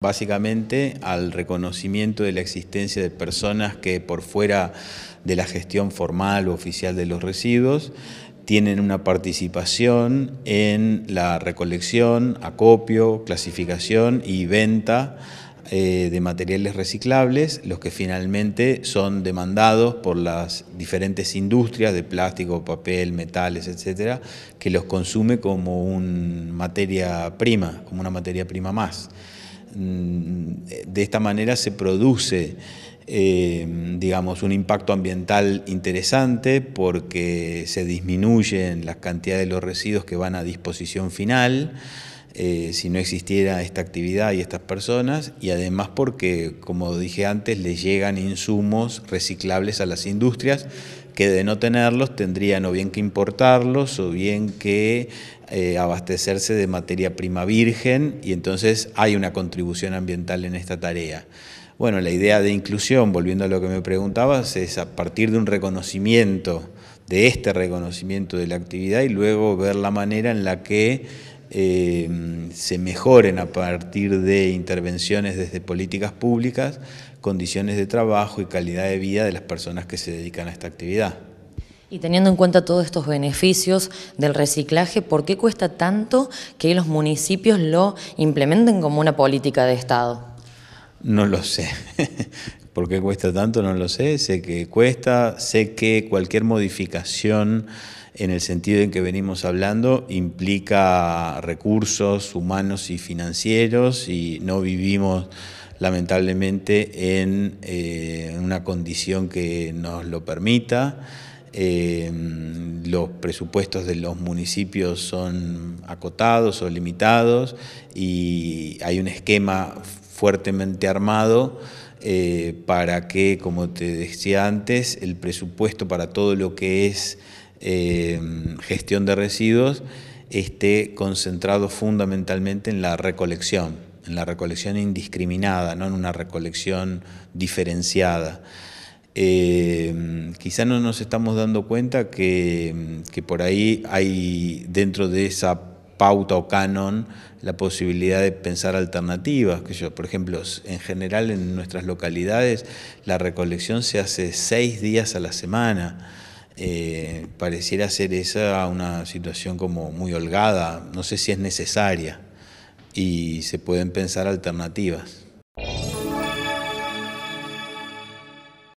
Básicamente al reconocimiento de la existencia de personas que por fuera de la gestión formal o oficial de los residuos tienen una participación en la recolección, acopio, clasificación y venta eh, de materiales reciclables, los que finalmente son demandados por las diferentes industrias de plástico, papel, metales, etcétera, que los consume como una materia prima, como una materia prima más. Mm, de esta manera se produce eh, digamos, un impacto ambiental interesante porque se disminuyen las cantidades de los residuos que van a disposición final, eh, si no existiera esta actividad y estas personas, y además porque, como dije antes, les llegan insumos reciclables a las industrias que de no tenerlos tendrían o bien que importarlos o bien que eh, abastecerse de materia prima virgen y entonces hay una contribución ambiental en esta tarea. Bueno, la idea de inclusión, volviendo a lo que me preguntabas, es a partir de un reconocimiento, de este reconocimiento de la actividad y luego ver la manera en la que eh, se mejoren a partir de intervenciones desde políticas públicas, condiciones de trabajo y calidad de vida de las personas que se dedican a esta actividad. Y teniendo en cuenta todos estos beneficios del reciclaje, ¿por qué cuesta tanto que los municipios lo implementen como una política de Estado? No lo sé. ¿Por qué cuesta tanto? No lo sé. Sé que cuesta, sé que cualquier modificación en el sentido en que venimos hablando, implica recursos humanos y financieros y no vivimos lamentablemente en eh, una condición que nos lo permita. Eh, los presupuestos de los municipios son acotados o limitados y hay un esquema fuertemente armado eh, para que, como te decía antes, el presupuesto para todo lo que es eh, gestión de residuos esté concentrado fundamentalmente en la recolección, en la recolección indiscriminada, no en una recolección diferenciada. Eh, quizá no nos estamos dando cuenta que, que, por ahí hay dentro de esa pauta o canon la posibilidad de pensar alternativas. Que yo, por ejemplo, en general en nuestras localidades la recolección se hace seis días a la semana. Eh, pareciera ser esa una situación como muy holgada, no sé si es necesaria y se pueden pensar alternativas.